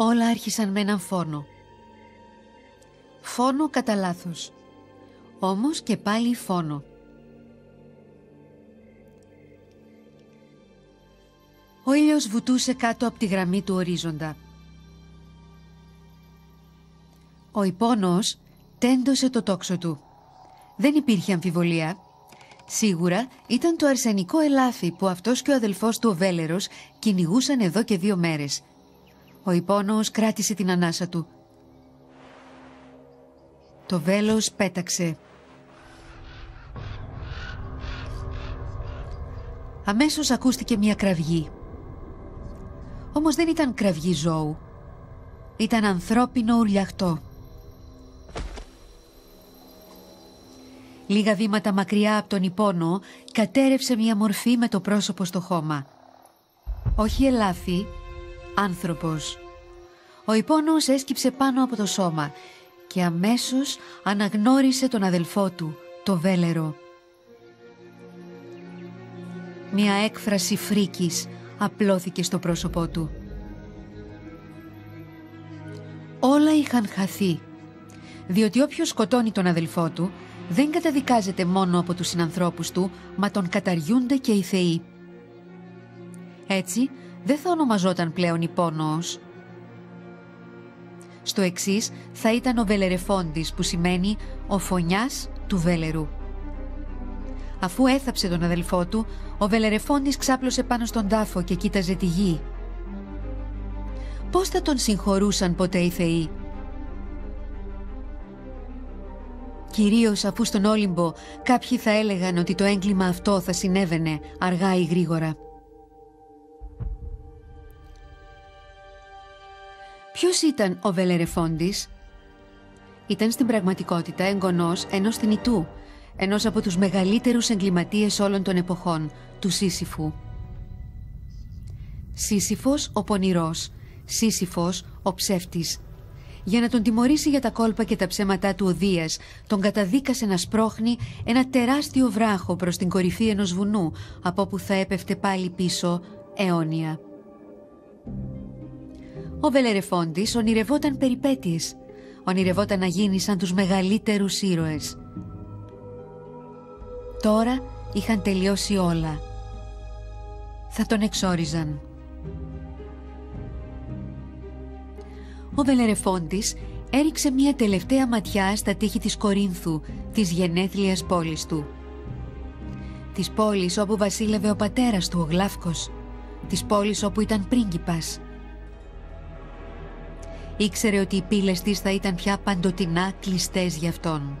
Όλα άρχισαν με έναν φόνο. Φόνο κατά λάθος. Όμως και πάλι φόνο. Ο ήλιος βουτούσε κάτω από τη γραμμή του ορίζοντα. Ο υπόνος τέντωσε το τόξο του. Δεν υπήρχε αμφιβολία. Σίγουρα ήταν το αρσενικό ελάφι που αυτός και ο αδελφός του ο Βέλερος κυνηγούσαν εδώ και δύο μέρες. Ο υπόνος κράτησε την ανάσα του. Το βέλος πέταξε. Αμέσως ακούστηκε μια κραυγή. Όμως δεν ήταν κραυγή ζώου. Ήταν ανθρώπινο ουρλιαχτό. Λίγα βήματα μακριά από τον υπόνο κατέρευσε μια μορφή με το πρόσωπο στο χώμα. Όχι ελάφι, άνθρωπος. Ο υπόνος έσκυψε πάνω από το σώμα και αμέσως αναγνώρισε τον αδελφό του, το Βέλερο. Μια έκφραση φρίκης απλώθηκε στο πρόσωπό του. Όλα είχαν χαθεί, διότι όποιος σκοτώνει τον αδελφό του δεν καταδικάζεται μόνο από τους συνανθρώπους του, μα τον καταριούνται και οι θεοί. Έτσι, δεν θα ονομαζόταν πλέον υπόνος. Στο εξής θα ήταν ο Βελερεφόντης που σημαίνει ο φωνιάς του Βέλερου. Αφού έθαψε τον αδελφό του, ο Βελερεφόντης ξάπλωσε πάνω στον τάφο και κοίταζε τη γη. Πώς θα τον συγχωρούσαν ποτέ οι θεοί; Κυρίως αφού στον Όλυμπο κάποιοι θα έλεγαν ότι το έγκλημα αυτό θα συνέβαινε αργά ή γρήγορα. Ποιος ήταν ο Βελερεφόντης; Ήταν στην πραγματικότητα εγγονός ενός θνητού, ενός από τους μεγαλύτερους εγκληματίες όλων των εποχών, του Σύσυφου. Σύσυφος ο πονηρός, Σύσυφος ο ψεύτης. Για να τον τιμωρήσει για τα κόλπα και τα ψέματά του ο Δίας, τον καταδίκασε να σπρώχνει ένα τεράστιο βράχο προς την κορυφή ενός βουνού, από όπου θα έπεφτε πάλι πίσω αιώνια. Ο Βελερεφόντης ονειρευόταν περιπέτειες. Ονειρευόταν να γίνει σαν τους μεγαλύτερους ήρωες. Τώρα είχαν τελειώσει όλα. Θα τον εξόριζαν. Ο Βελερεφόντης έριξε μια τελευταία ματιά στα τείχη της Κορίνθου, της γενέθλιας πόλης του. Της πόλης όπου βασίλευε ο πατέρας του, ο Γλάφκος. Της πόλης όπου ήταν πρίγκιπας. Ήξερε ότι οι πύλες της θα ήταν πια παντοτινά κλειστές για αυτόν.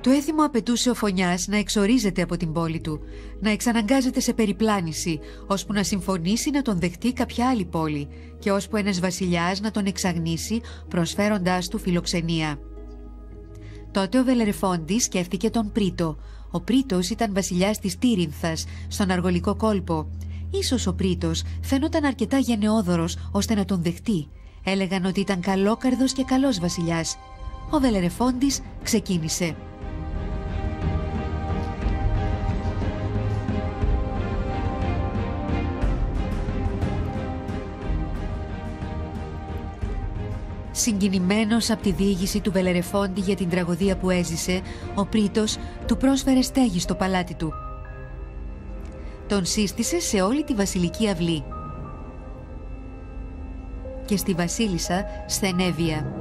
Το έθιμο απαιτούσε ο Φωνιάς να εξορίζεται από την πόλη του, να εξαναγκάζεται σε περιπλάνηση, ώσπου να συμφωνήσει να τον δεχτεί κάποια άλλη πόλη και ώσπου ένας βασιλιάς να τον εξαγνίσει προσφέροντάς του φιλοξενία. Τότε ο Βελερεφόντης σκέφτηκε τον Πρίτο. Ο Πρίτος ήταν βασιλιάς της Τύρινθας, στον αργολικό κόλπο Ίσως ο Πρίτος φαινόταν αρκετά γενναιόδωρος ώστε να τον δεχτεί. Έλεγαν ότι ήταν καλόκαρδος και καλός βασιλιάς. Ο Βελερεφόντης ξεκίνησε. Συγκινημένος από τη διήγηση του Βελερεφόντη για την τραγωδία που έζησε, ο Πρίτος του πρόσφερε στέγη στο παλάτι του τον σύστησε σε όλη τη βασιλική αυλή. Και στη βασίλισσα Σθενέβια.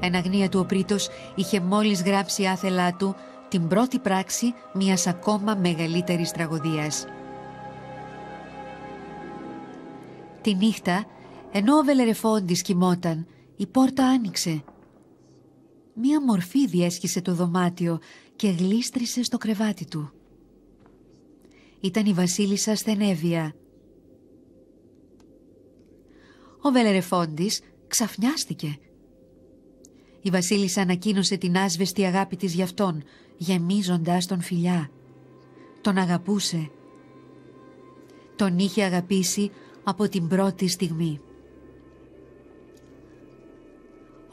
Εν αγνία του ο Πρίτος είχε μόλις γράψει άθελά του την πρώτη πράξη μιας ακόμα μεγαλύτερης τραγωδίας. Τη νύχτα, ενώ ο Βελερεφόντης κοιμόταν, η πόρτα άνοιξε. Μία μορφή διέσχισε το δωμάτιο και γλίστρισε στο κρεβάτι του ήταν η βασίλισσα Στενέβια. Ο Βελερεφόντης ξαφνιάστηκε. Η βασίλισσα ανακοίνωσε την άσβεστη αγάπη της για αυτόν, γεμίζοντας τον φιλιά. Τον αγαπούσε. Τον είχε αγαπήσει από την πρώτη στιγμή.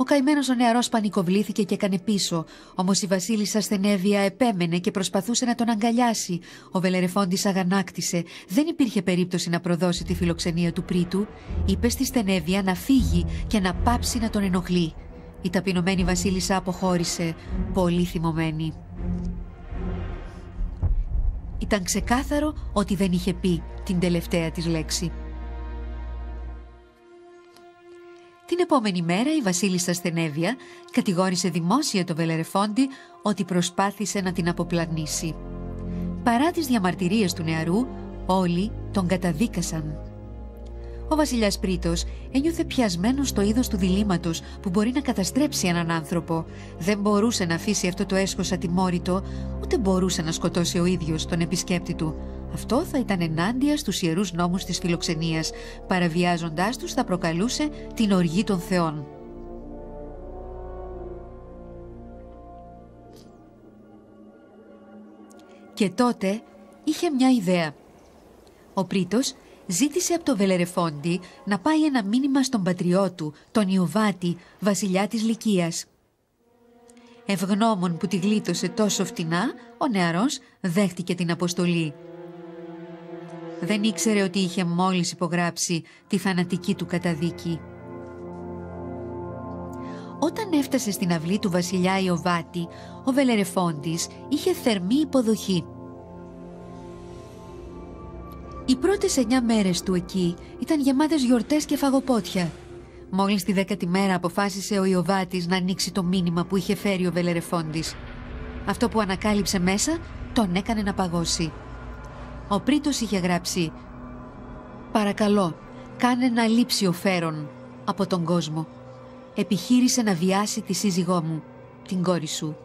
Ο καημένος ο νεαρός πανικοβλήθηκε και έκανε πίσω, όμως η βασίλισσα Στενέβια επέμενε και προσπαθούσε να τον αγκαλιάσει. Ο Βελερεφόντης αγανάκτησε. Δεν υπήρχε περίπτωση να προδώσει τη φιλοξενία του πρίτου. Είπε στη Στενέβια να φύγει και να πάψει να τον ενοχλεί. Η ταπεινωμένη βασίλισσα αποχώρησε, πολύ θυμωμένη. Ήταν ξεκάθαρο ότι δεν είχε πει την τελευταία της λέξη. Την επόμενη μέρα η βασίλισσα Στενέβια κατηγόρησε δημόσια το Βελερεφόντι ότι προσπάθησε να την αποπλανήσει. Παρά τις διαμαρτυρίες του νεαρού, όλοι τον καταδίκασαν. Ο βασιλιάς Πρίτος ένιωθε πιασμένο στο είδος του διλήμματος που μπορεί να καταστρέψει έναν άνθρωπο. Δεν μπορούσε να αφήσει αυτό το έσχος ατιμόρυτο, ούτε μπορούσε να σκοτώσει ο ίδιος τον επισκέπτη του. Αυτό θα ήταν ενάντια στους ιερούς νόμους της φιλοξενίας, παραβιάζοντάς τους θα προκαλούσε την οργή των θεών. Και τότε είχε μια ιδέα. Ο Πρίτος ζήτησε από το Βελερεφόντι να πάει ένα μήνυμα στον πατριό του, τον Ιωβάτη, βασιλιά της Λυκίας. Ευγνώμων που τη γλίτωσε τόσο φτηνά, ο νεαρός δέχτηκε την αποστολή δεν ήξερε ότι είχε μόλις υπογράψει τη θανατική του καταδίκη. Όταν έφτασε στην αυλή του βασιλιά Ιωβάτη, ο Βελερεφόντης είχε θερμή υποδοχή. Οι πρώτες εννιά μέρες του εκεί ήταν γεμάτες γιορτές και φαγοπότια. Μόλις τη δέκατη μέρα αποφάσισε ο Ιωβάτης να ανοίξει το μήνυμα που είχε φέρει ο Βελερεφόντης. Αυτό που ανακάλυψε μέσα τον έκανε να παγώσει. Ο Πρίτος είχε γράψει «Παρακαλώ, κάνε να λείψει ο Φέρον από τον κόσμο. Επιχείρησε να βιάσει τη σύζυγό μου, την κόρη σου».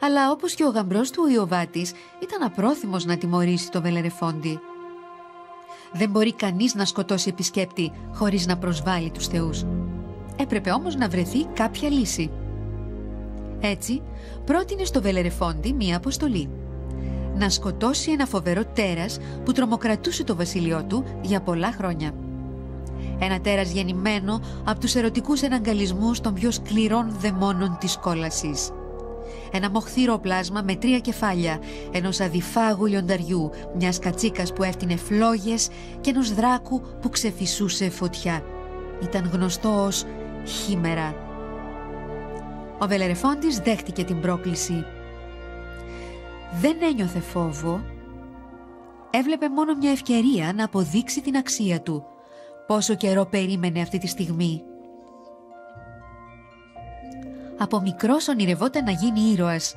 Αλλά όπως και ο γαμπρός του ο Ιωβάτης ήταν απρόθυμος να τιμωρήσει το Βελερεφόντι. Δεν μπορεί κανείς να σκοτώσει επισκέπτη χωρίς να προσβάλλει τους θεούς. Έπρεπε όμως να βρεθεί κάποια λύση. Έτσι, πρότεινε στο Βελερεφόντι μία αποστολή να σκοτώσει ένα φοβερό τέρας που τρομοκρατούσε το βασίλειό του για πολλά χρόνια. Ένα τέρας γεννημένο από τους ερωτικούς εναγκαλισμούς των πιο σκληρών δαιμόνων της κόλασης. Ένα μοχθήρο πλάσμα με τρία κεφάλια, ενός αδιφάγου λιονταριού, μιας κατσίκας που έφτιανε φλόγες και ενός δράκου που ξεφυσούσε φωτιά. Ήταν γνωστό ως χήμερα. Ο Βελερεφόντης δέχτηκε την πρόκληση δεν ένιωθε φόβο, έβλεπε μόνο μια ευκαιρία να αποδείξει την αξία του. Πόσο καιρό περίμενε αυτή τη στιγμή. Από μικρός ονειρευόταν να γίνει ήρωας.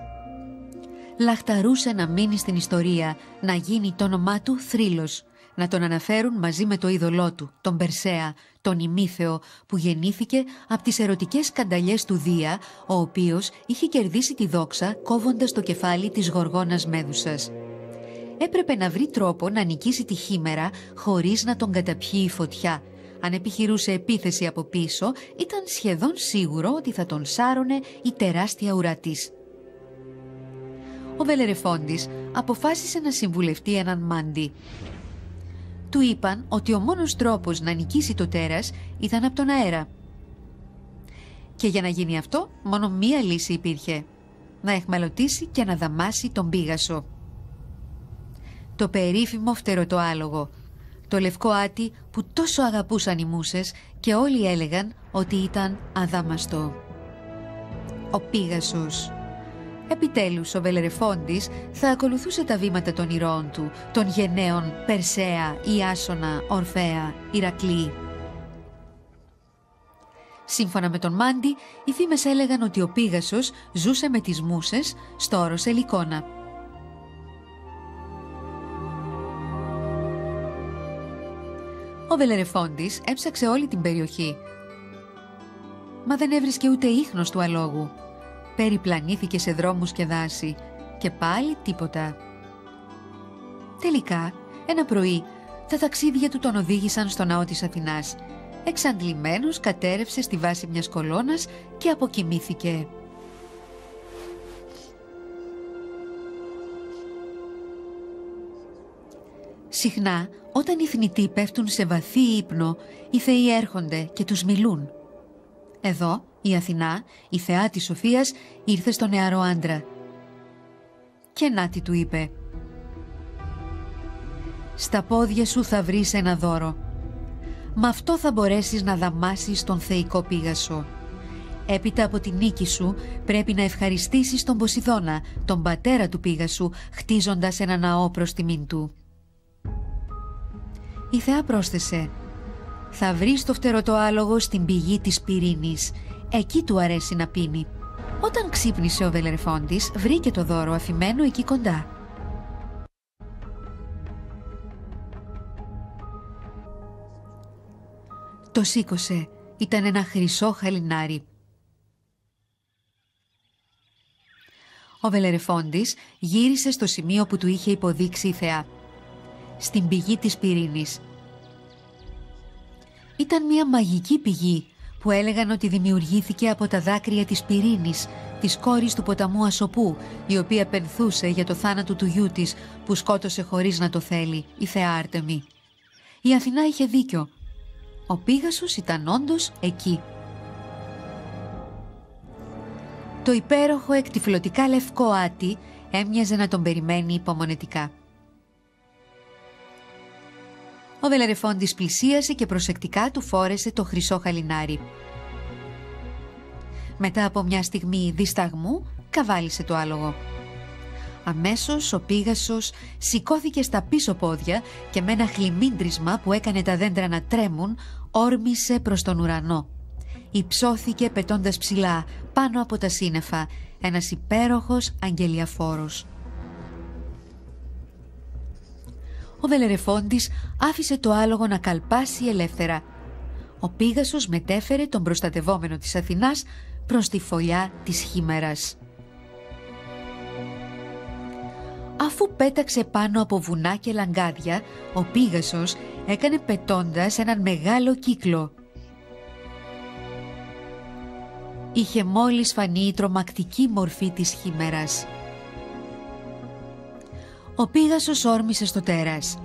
Λαχταρούσε να μείνει στην ιστορία, να γίνει το όνομά του θρύλος να τον αναφέρουν μαζί με το είδωλό του, τον Περσέα, τον ημίθεο, που γεννήθηκε από τις ερωτικές σκανταλιές του Δία, ο οποίος είχε κερδίσει τη δόξα κόβοντας το κεφάλι της γοργόνας Μέδουσας. Έπρεπε να βρει τρόπο να νικήσει τη χήμερα χωρίς να τον καταπιεί η φωτιά. Αν επιχειρούσε επίθεση από πίσω, ήταν σχεδόν σίγουρο ότι θα τον σάρωνε η τεράστια ουρά της. Ο Βελερεφόντης αποφάσισε να συμβουλευτεί έναν μάντι του είπαν ότι ο μόνος τρόπος να νικήσει το τέρας ήταν από τον αέρα. Και για να γίνει αυτό, μόνο μία λύση υπήρχε. Να εχμαλωτήσει και να δαμάσει τον πίγασο. Το περίφημο φτερωτό άλογο. Το λευκό άτι που τόσο αγαπούσαν οι μουσες και όλοι έλεγαν ότι ήταν αδάμαστο. Ο πίγασος. Επιτέλους, ο Βελερεφόντης θα ακολουθούσε τα βήματα των ηρώων του, των γενναίων Περσέα, Ιάσονα, Ορφέα, Ηρακλή. Σύμφωνα με τον Μάντι, οι θύμες έλεγαν ότι ο Πίγασος ζούσε με τις μουσες στο όρος Ελικόνα. Ο Βελερεφόντης έψαξε όλη την περιοχή, μα δεν έβρισκε ούτε ίχνος του αλόγου περιπλανήθηκε σε δρόμους και δάση και πάλι τίποτα. Τελικά, ένα πρωί, τα ταξίδια του τον οδήγησαν στο ναό της Αθηνάς. Εξαντλημένος κατέρευσε στη βάση μιας κολόνας και αποκοιμήθηκε. Συχνά, όταν οι θνητοί πέφτουν σε βαθύ ύπνο, οι θεοί έρχονται και τους μιλούν. Εδώ Η Αθηνά, η θεά της Σοφίας, ήρθε στο νεαρό άντρα. Και να τι του είπε. «Στα πόδια σου θα βρεις ένα δώρο. Με αυτό θα μπορέσεις να δαμάσεις τον θεϊκό πίγασο. Έπειτα από την νίκη σου πρέπει να ευχαριστήσεις τον Ποσειδώνα, τον πατέρα του πίγασου, χτίζοντας ένα ναό προς τιμήν του». Η θεά πρόσθεσε «Θα βρεις το φτερωτό άλογο στην πηγή της πυρήνης Εκεί του αρέσει να πίνει. Όταν ξύπνησε ο Βελερφόντης, βρήκε το δώρο αφημένο εκεί κοντά. Το σήκωσε. Ήταν ένα χρυσό χαλινάρι. Ο Βελερεφόντης γύρισε στο σημείο που του είχε υποδείξει η θεά. Στην πηγή της πυρήνης. Ήταν μια μαγική πηγή που έλεγαν ότι δημιουργήθηκε από τα δάκρυα της Πυρήνης, της κόρης του ποταμού Ασοπού, η οποία πενθούσε για το θάνατο του γιού της που σκότωσε χωρίς να το θέλει, η θεά Άρτεμη. Η Αθηνά είχε δίκιο. Ο Πίγασος ήταν όντως εκεί. Το υπέροχο εκτιφλωτικά λευκό άτι έμοιαζε να τον περιμένει υπομονετικά. Ο Βελερεφόντης πλησίασε και προσεκτικά του φόρεσε το χρυσό χαλινάρι. Μετά από μια στιγμή δισταγμού, καβάλισε το άλογο. Αμέσως ο Πίγασος σηκώθηκε στα πίσω πόδια και με ένα χλιμίντρισμα που έκανε τα δέντρα να τρέμουν, όρμησε προς τον ουρανό. Υψώθηκε πετώντας ψηλά πάνω από τα σύννεφα, ένας υπέροχος αγγελιαφόρος. Ο Βελερεφόντης άφησε το άλογο να καλπάσει ελεύθερα. Ο Πίγασος μετέφερε τον προστατευόμενο της Αθηνάς προς τη φωλιά της Χήμερας. Αφού πέταξε πάνω από βουνά και λαγκάδια, ο Πίγασος έκανε πετώντας έναν μεγάλο κύκλο. Είχε μόλις φανεί η τρομακτική μορφή της Χήμερας. Ο Πίγασος όρμησε στο τέρας.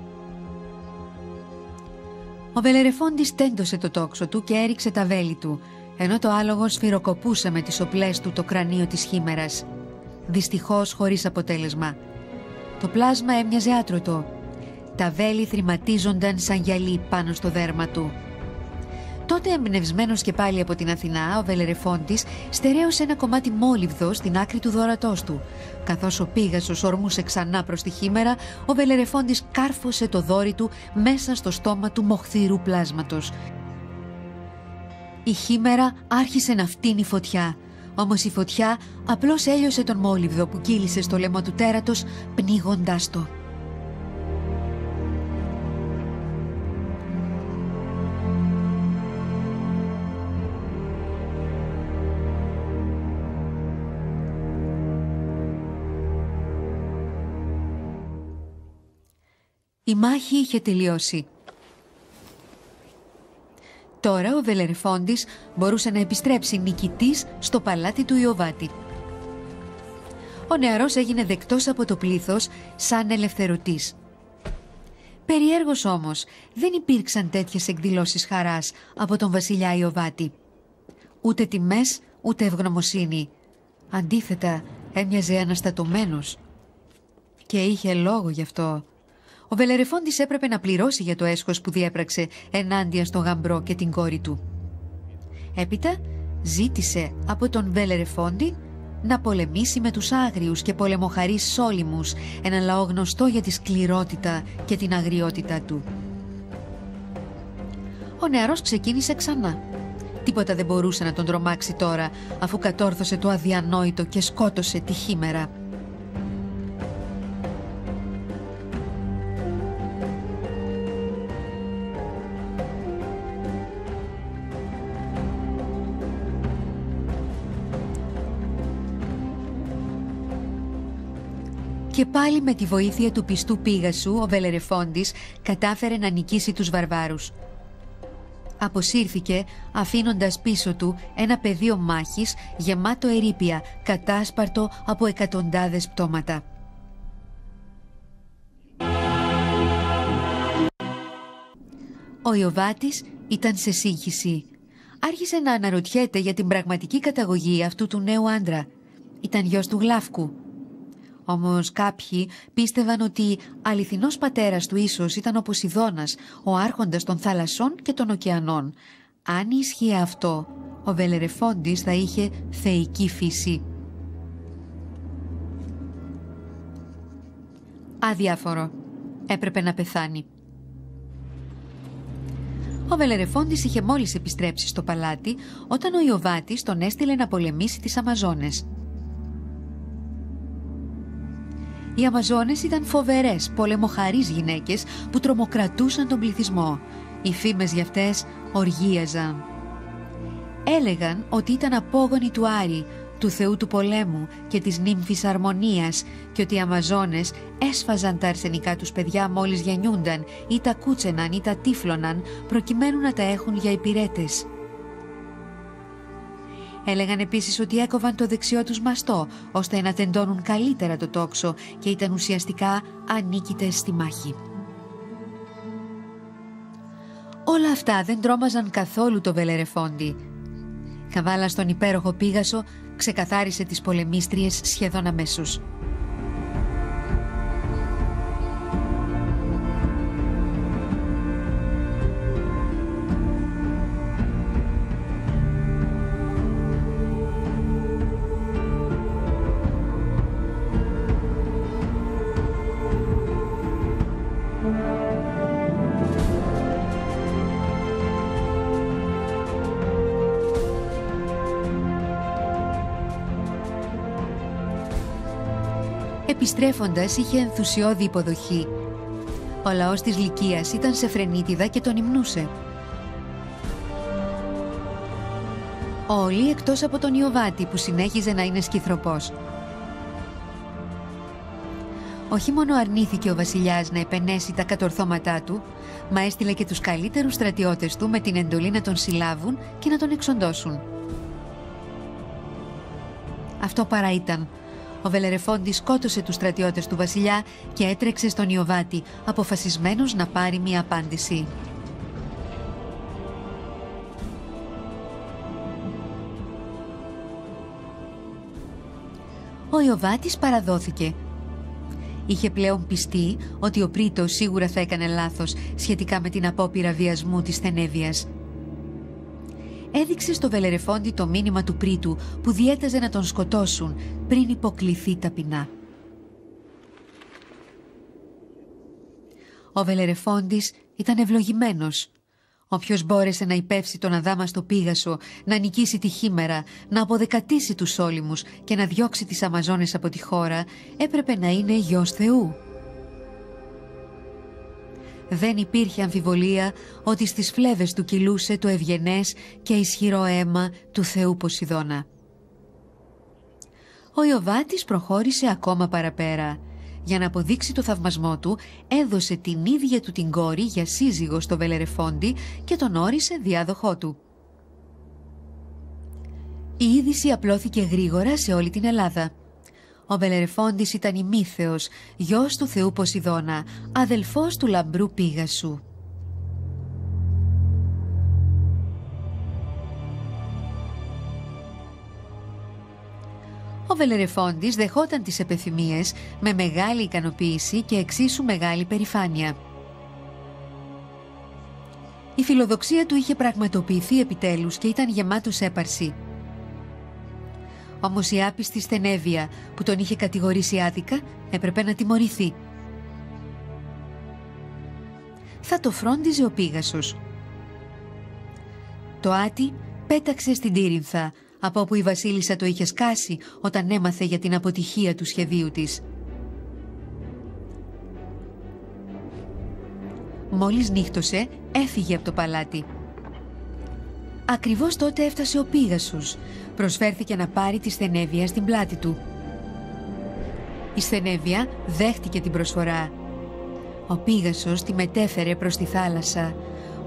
Ο Βελερεφόντης τέντωσε το τόξο του και έριξε τα βέλη του, ενώ το άλογο σφυροκοπούσε με τις οπλές του το κρανίο της χήμερας. Δυστυχώς χωρίς αποτέλεσμα. Το πλάσμα έμοιαζε άτρωτο. Τα βέλη θρηματίζονταν σαν γυαλί πάνω στο δέρμα του. Τότε εμπνευσμένος και πάλι από την Αθηνά, ο Βελερεφόντης στερέωσε ένα κομμάτι μόλιβδο στην άκρη του δωρατός του. Καθώς ο Πίγασος ορμούσε ξανά προς τη χήμερα, ο Βελερεφόντης κάρφωσε το δόρι του μέσα στο στόμα του μοχθήρου πλάσματος. Η χήμερα άρχισε να φτύνει φωτιά. Όμως η φωτιά απλώς έλειωσε τον μόλιβδο που κύλησε στο λαιμό του τέρατος, πνίγοντάς το. Η μάχη είχε τελειώσει. Τώρα ο Βελερεφόντης μπορούσε να επιστρέψει νικητής στο παλάτι του Ιωβάτη. Ο νεαρός έγινε δεκτός από το πλήθος σαν ελευθερωτής. Περιέργως όμως δεν υπήρξαν τέτοιες εκδηλώσεις χαράς από τον βασιλιά Ιωβάτη. Ούτε τιμές ούτε ευγνωμοσύνη. Αντίθετα έμοιαζε αναστατωμένος. Και είχε λόγο γι' αυτό. Ο Βελερεφόντης έπρεπε να πληρώσει για το έσχος που διέπραξε ενάντια στον γαμπρό και την κόρη του. Έπειτα ζήτησε από τον Βελερεφόντη να πολεμήσει με τους άγριους και πολεμοχαρείς Σόλυμους, ένα λαό γνωστό για τη σκληρότητα και την αγριότητά του. Ο νεαρός ξεκίνησε ξανά. Τίποτα δεν μπορούσε να τον τρομάξει τώρα, αφού κατόρθωσε το αδιανόητο και σκότωσε τη χήμερα. Και πάλι με τη βοήθεια του πιστού Πίγασου, ο Βελερεφόντης κατάφερε να νικήσει τους βαρβάρους. Αποσύρθηκε αφήνοντας πίσω του ένα πεδίο μάχης γεμάτο ερήπια, κατάσπαρτο από εκατοντάδες πτώματα. Ο Ιωβάτης ήταν σε σύγχυση. άρχισε να αναρωτιέται για την πραγματική καταγωγή αυτού του νέου άντρα. Ήταν γιος του Γλάφκου. Όμως κάποιοι πίστευαν ότι αληθινός πατέρας του ίσως ήταν ο Ποσειδώνας, ο άρχοντας των θάλασσών και των ωκεανών. Αν ίσχυε αυτό, ο Βελερεφόντης θα είχε θεϊκή φύση. Αδιάφορο. Έπρεπε να πεθάνει. Ο Βελερεφόντης είχε μόλις επιστρέψει στο παλάτι όταν ο Ιωβάτης τον έστειλε να πολεμήσει τις Αμαζόνες. Οι Αμαζόνες ήταν φοβερές, πολεμοχαρείς γυναίκες που τρομοκρατούσαν τον πληθυσμό. Οι φήμες για αυτές οργίαζαν. Έλεγαν ότι ήταν απόγονοι του Άρη, του θεού του πολέμου και της νύμφης αρμονίας και ότι οι Αμαζόνες έσφαζαν τα αρσενικά τους παιδιά μόλις γεννιούνταν ή τα κούτσεναν ή τα τύφλωναν προκειμένου να τα έχουν για υπηρέτες. Έλεγαν επίσης ότι έκοβαν το δεξιό τους μαστό ώστε να τεντώνουν καλύτερα το τόξο και ήταν ουσιαστικά ανίκητες στη μάχη. Όλα αυτά δεν τρόμαζαν καθόλου το Βελερεφόντι. Καβάλα στον υπέροχο Πίγασο ξεκαθάρισε τις πολεμίστριες σχεδόν αμέσως. Επιστρέφοντας είχε ενθουσιώδη υποδοχή. Ο λαός της Λυκίας ήταν σε φρενίτιδα και τον υμνούσε. Όλοι εκτός από τον Ιωβάτη που συνέχιζε να είναι σκυθροπός. Όχι μόνο αρνήθηκε ο βασιλιάς να επενέσει τα κατορθώματά του, μα έστειλε και τους καλύτερους στρατιώτες του με την εντολή να τον συλλάβουν και να τον εξοντώσουν. Αυτό παρά ήταν ο Βελερεφόντης σκότωσε τους στρατιώτες του βασιλιά και έτρεξε στον Ιωβάτη, αποφασισμένος να πάρει μια απάντηση. Ο Ιωβάτης παραδόθηκε. Είχε πλέον πιστεί ότι ο Πρίτος σίγουρα θα έκανε λάθος σχετικά με την απόπειρα βιασμού της Θενέβειας έδειξε στο Βελερεφόντι το μήνυμα του πρίτου που διέταζε να τον σκοτώσουν πριν υποκληθεί ταπεινά. Ο Βελερεφόντης ήταν ευλογημένος. Όποιος μπόρεσε να υπεύσει τον Αδάμα στο Πίγασο, να νικήσει τη χήμερα, να αποδεκατήσει τους όλιμους και να διώξει τις Αμαζόνες από τη χώρα, έπρεπε να είναι γιος Θεού δεν υπήρχε αμφιβολία ότι στις φλέβες του κυλούσε το ευγενές και ισχυρό αίμα του Θεού Ποσειδώνα. Ο Ιωβάτης προχώρησε ακόμα παραπέρα. Για να αποδείξει το θαυμασμό του, έδωσε την ίδια του την κόρη για σύζυγο στο Βελερεφόντι και τον όρισε διάδοχό του. Η είδηση απλώθηκε γρήγορα σε όλη την Ελλάδα. Ο Βελερεφόντης ήταν ημίθεος, γιος του θεού Ποσειδώνα, αδελφός του λαμπρού Πίγασου. Ο Βελερεφόντης δεχόταν τις επιθυμίες με μεγάλη ικανοποίηση και εξίσου μεγάλη περηφάνεια. Η φιλοδοξία του είχε πραγματοποιηθεί επιτέλους και ήταν γεμάτος έπαρση. Όμως η άπιστη στενέβεια που τον είχε κατηγορήσει άδικα έπρεπε να τιμωρηθεί. Θα το φρόντιζε ο Πίγασος. Το άτι πέταξε στην Τύρινθα, από όπου η βασίλισσα το είχε σκάσει όταν έμαθε για την αποτυχία του σχεδίου της. Μόλις νύχτωσε, έφυγε από το παλάτι. Ακριβώς τότε έφτασε ο Πίγασος. Προσφέρθηκε να πάρει τη στενέβεια στην πλάτη του. Η στενέβεια δέχτηκε την προσφορά. Ο Πίγασος τη μετέφερε προς τη θάλασσα.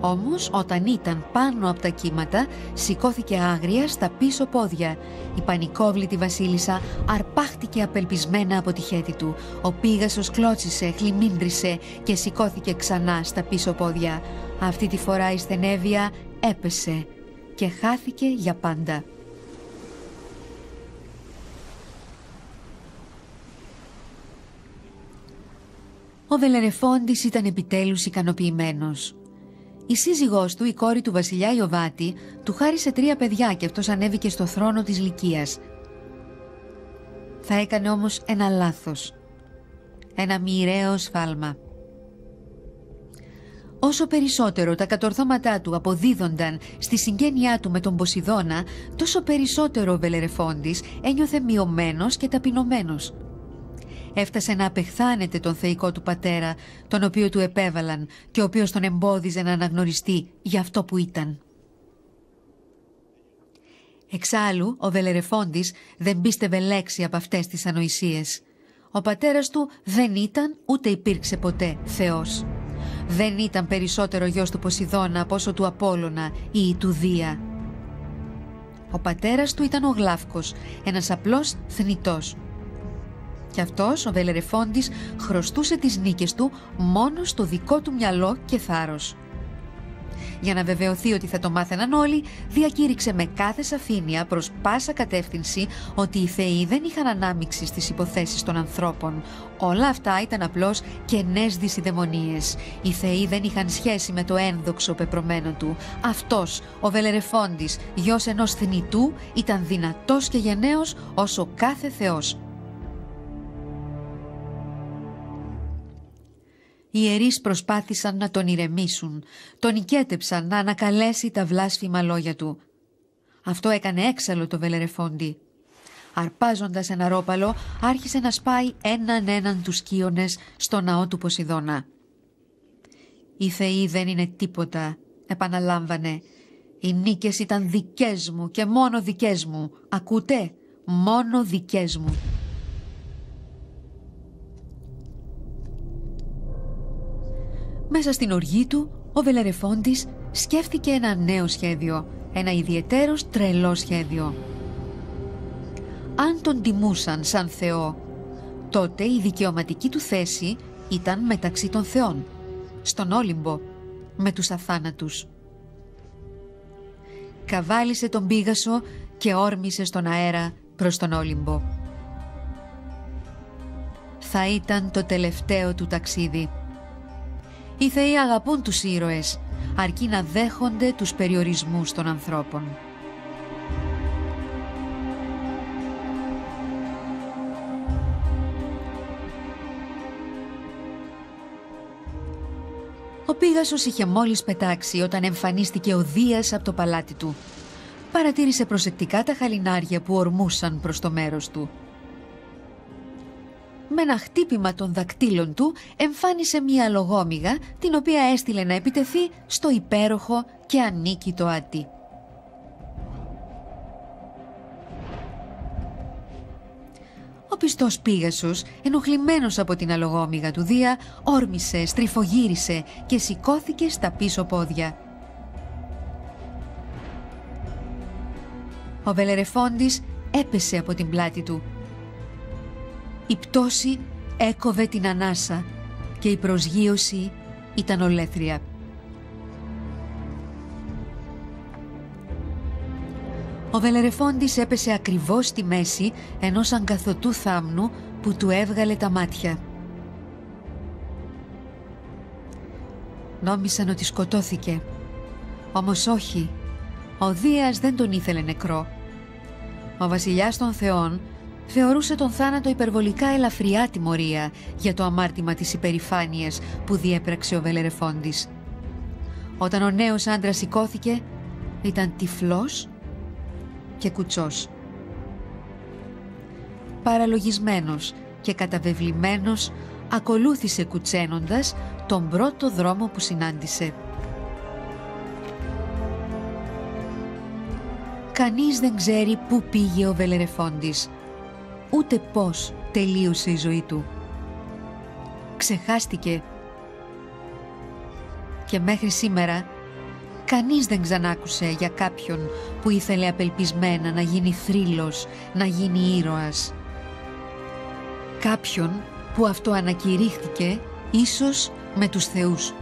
Όμως όταν ήταν πάνω από τα κύματα σηκώθηκε άγρια στα πίσω πόδια. Η πανικόβλητη βασίλισσα αρπάχτηκε απελπισμένα από τη χέτη του. Ο Πίγασος κλώτσισε, χλιμίντρισε και σηκώθηκε ξανά στα πίσω πόδια. Αυτή τη φορά η στενέβεια έπεσε και χάθηκε για πάντα. Ο Βελερεφόντης ήταν επιτέλους ικανοποιημένος. Η σύζυγός του, η κόρη του βασιλιά Ιωβάτη, του χάρισε τρία παιδιά και αυτός ανέβηκε στο θρόνο της Λυκίας. Θα έκανε όμως ένα λάθος. Ένα μοιραίο σφάλμα. Όσο περισσότερο τα κατορθώματά του αποδίδονταν στη συγγένειά του με τον Ποσειδώνα, τόσο περισσότερο ο Βελερεφόντης ένιωθε μειωμένος και ταπεινωμένος έφτασε να απεχθάνεται τον θεϊκό του πατέρα, τον οποίο του επέβαλαν και ο οποίος τον εμπόδιζε να αναγνωριστεί για αυτό που ήταν. Εξάλλου, ο Βελερεφόντης δεν πίστευε λέξη από αυτές τις ανοησίες. Ο πατέρας του δεν ήταν ούτε υπήρξε ποτέ Θεός. Δεν ήταν περισσότερο γιος του Ποσειδώνα από όσο του Απόλλωνα ή του Δία. Ο πατέρας του ήταν ο Γλάφκος, ένας απλός θνητός και αυτός, ο Βελερεφόντης, χρωστούσε τις νίκες του μόνο στο δικό του μυαλό και θάρρος. Για να βεβαιωθεί ότι θα το μάθαιναν όλοι, διακήρυξε με κάθε σαφήνεια προς πάσα κατεύθυνση ότι οι θεοί δεν είχαν ανάμειξη στις υποθέσεις των ανθρώπων. Όλα αυτά ήταν απλώς κενές δυσιδαιμονίες. Οι θεοί δεν είχαν σχέση με το ένδοξο πεπρωμένο του. Αυτός, ο Βελερεφόντης, γιος ενός θνητού, ήταν δυνατός και γενναίος όσο κάθε θεός. Ιερείς προσπάθησαν να τον ηρεμήσουν, τον οικέτεψαν να ανακαλέσει τα βλάσφημα λόγια του. Αυτό έκανε έξαλλο το Βελερεφόντι. Αρπάζοντας ένα ρόπαλο, άρχισε να σπάει έναν έναν τους κύονες στο ναό του Ποσειδώνα. «Οι θεοί δεν είναι τίποτα», επαναλάμβανε. «Οι νίκες ήταν δικές μου και μόνο δικές μου. Ακούτε, μόνο δικές μου». Μέσα στην οργή του, ο Βελερεφόντης σκέφτηκε ένα νέο σχέδιο, ένα ιδιαιτέρως τρελό σχέδιο. Αν τον τιμούσαν σαν Θεό, τότε η δικαιωματική του θέση ήταν μεταξύ των Θεών, στον Όλυμπο, με τους αθάνατους. Καβάλισε τον Πίγασο και όρμησε στον αέρα προς τον Όλυμπο. Θα ήταν το τελευταίο του ταξίδι. Οι θεοί αγαπούν τους ήρωες, αρκεί να δέχονται τους περιορισμούς των ανθρώπων. Ο Πίγασος είχε μόλις πετάξει όταν εμφανίστηκε ο Δίας από το παλάτι του. Παρατήρησε προσεκτικά τα χαλινάρια που ορμούσαν προς το μέρος του με ένα χτύπημα των δακτύλων του εμφάνισε μία λογόμηγα την οποία έστειλε να επιτεθεί στο υπέροχο και ανίκητο Ατί. Ο πιστός Πίγασος, ενοχλημένος από την αλογόμηγα του Δία, όρμησε, στριφογύρισε και σηκώθηκε στα πίσω πόδια. Ο Βελερεφόντης έπεσε από την πλάτη του η πτώση έκοβε την ανάσα και η προσγείωση ήταν ολέθρια. Ο Βελερεφόντης έπεσε ακριβώς στη μέση ενός αγκαθωτού θάμνου που του έβγαλε τα μάτια. Νόμισαν ότι σκοτώθηκε. Όμως όχι. Ο Δίας δεν τον ήθελε νεκρό. Ο βασιλιάς των θεών θεωρούσε τον θάνατο υπερβολικά ελαφριά τιμωρία για το αμάρτημα της υπερηφάνειας που διέπραξε ο Βελερεφόντης. Όταν ο νέος άντρας σηκώθηκε, ήταν τυφλός και κουτσός. Παραλογισμένος και καταβεβλημένος, ακολούθησε κουτσένοντας τον πρώτο δρόμο που συνάντησε. Κανείς δεν ξέρει πού πήγε ο Βελερεφόντης ούτε πώς τελείωσε η ζωή του. Ξεχάστηκε και μέχρι σήμερα κανείς δεν ξανάκουσε για κάποιον που ήθελε απελπισμένα να γίνει θρύλος, να γίνει ήρωας. Κάποιον που αυτό ανακηρύχθηκε ίσως με τους θεούς.